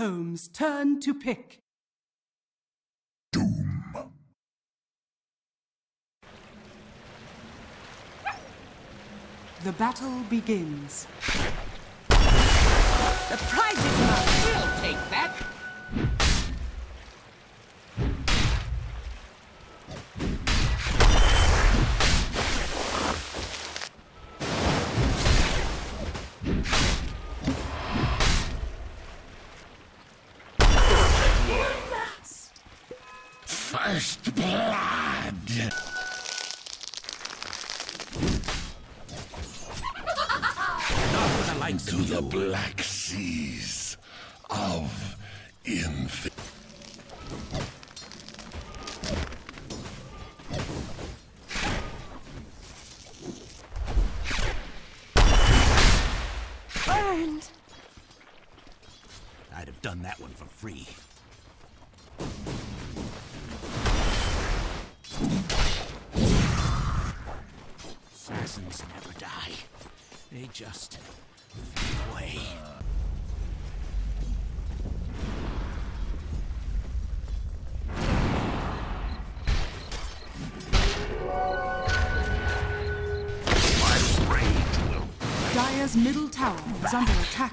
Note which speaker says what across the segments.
Speaker 1: Holmes' turn to pick.
Speaker 2: Doom.
Speaker 1: The battle begins.
Speaker 3: The prize is mine. We'll take that. That one for free. Assassins never die. They just fade away.
Speaker 1: Dire's middle tower is under attack.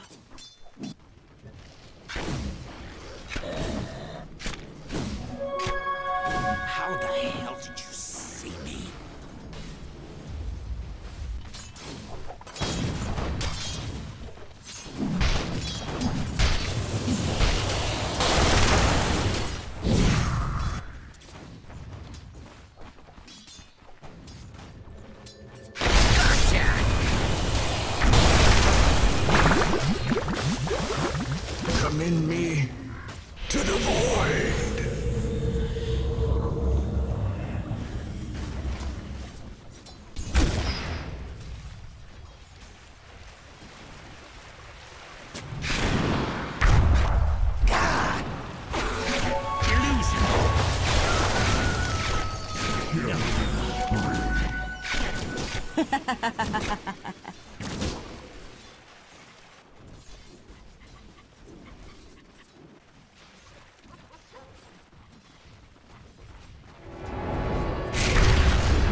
Speaker 2: to the void.
Speaker 3: Illusion!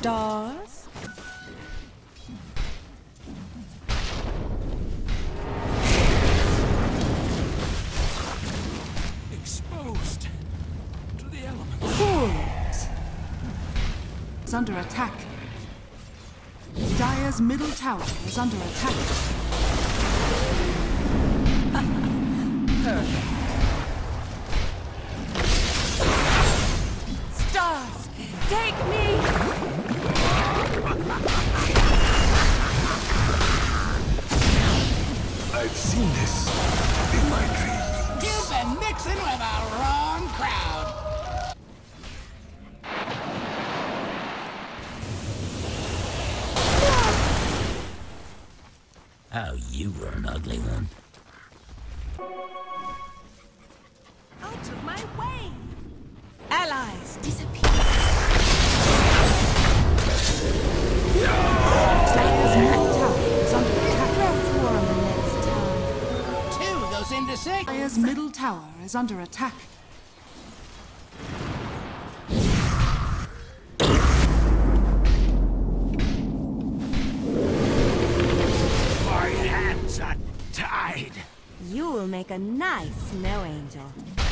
Speaker 4: Stars?
Speaker 3: Exposed to the elements.
Speaker 4: Fools.
Speaker 1: Is under attack. Dire's middle tower is under attack.
Speaker 4: Stars!
Speaker 3: Oh, you were an ugly one.
Speaker 4: Out of my way! Allies disappear.
Speaker 1: Dire's middle tower is under attack.
Speaker 4: Press warmer next time.
Speaker 3: Two goes into six.
Speaker 1: Dire's middle tower is under attack.
Speaker 3: You will
Speaker 4: make a nice snow angel.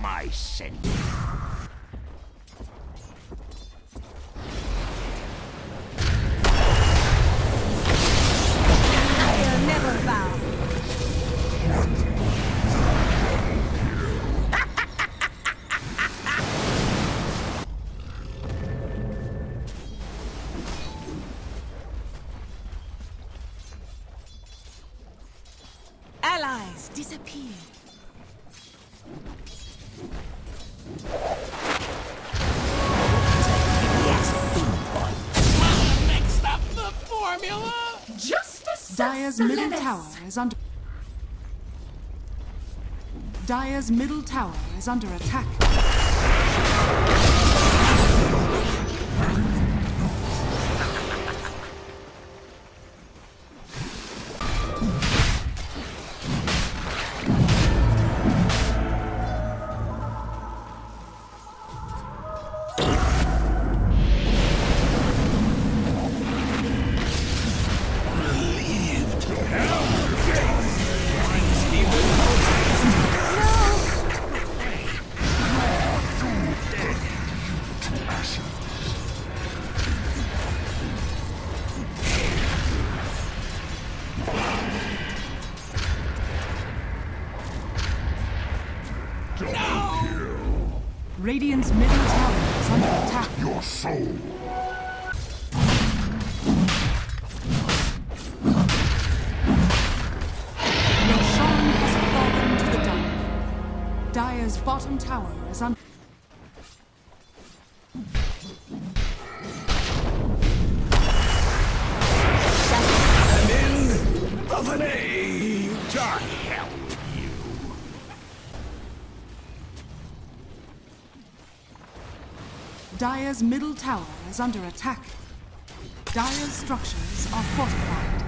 Speaker 3: Tell them
Speaker 1: Dire's middle tower is under. Dire's middle tower is under attack. Dire's bottom tower is under.
Speaker 3: You.
Speaker 1: Dire's middle tower is under attack. Dire's structures are fortified.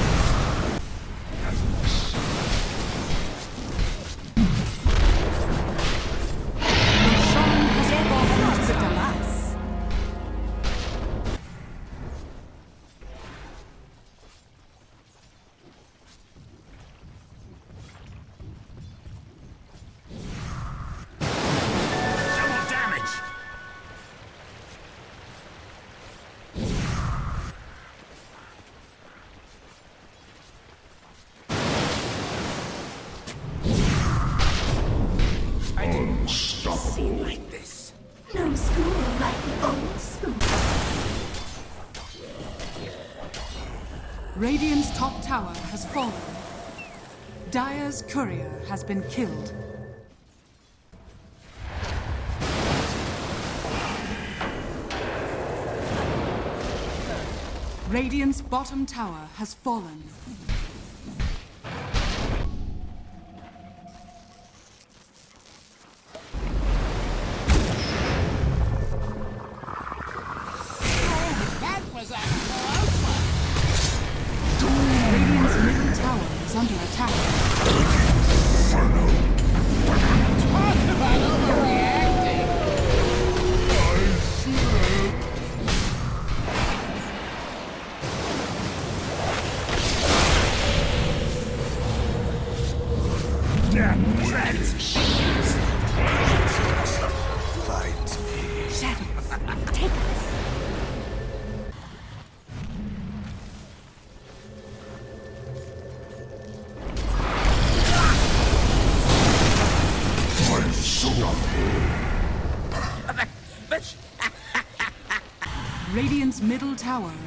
Speaker 1: Radiant's top tower has fallen. Dire's courier has been killed. Radiant's bottom tower has fallen.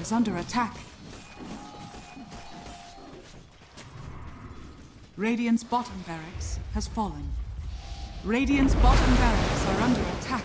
Speaker 1: Is under attack. Radiant's bottom barracks has fallen. Radiant's bottom barracks are under attack.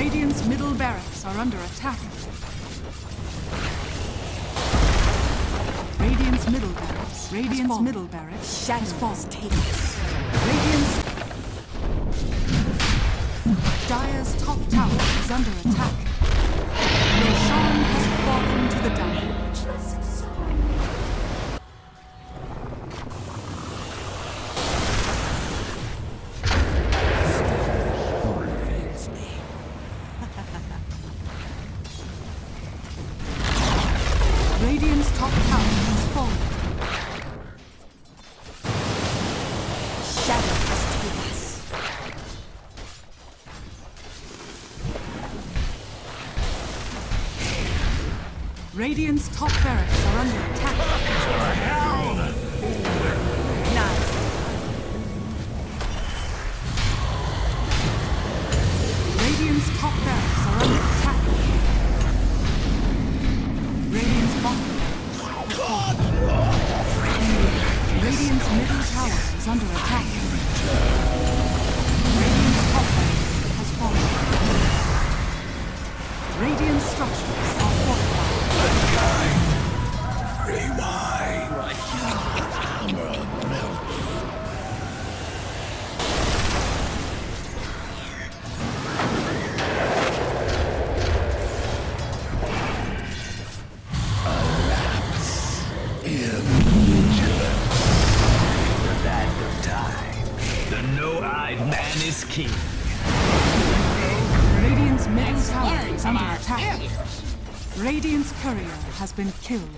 Speaker 1: Radiant's middle barracks are under attack. Radiant's middle barracks. Radiant's middle barracks.
Speaker 4: Shadows, take us.
Speaker 1: Radiant's Dire's top tower is under attack. Roshan has fallen to the Dire. Radiant's top tower has fallen.
Speaker 4: Shadows, take us.
Speaker 1: Radiant's top
Speaker 3: king.
Speaker 1: Radiant's middle tower is under attack. Radiant's courier has been killed.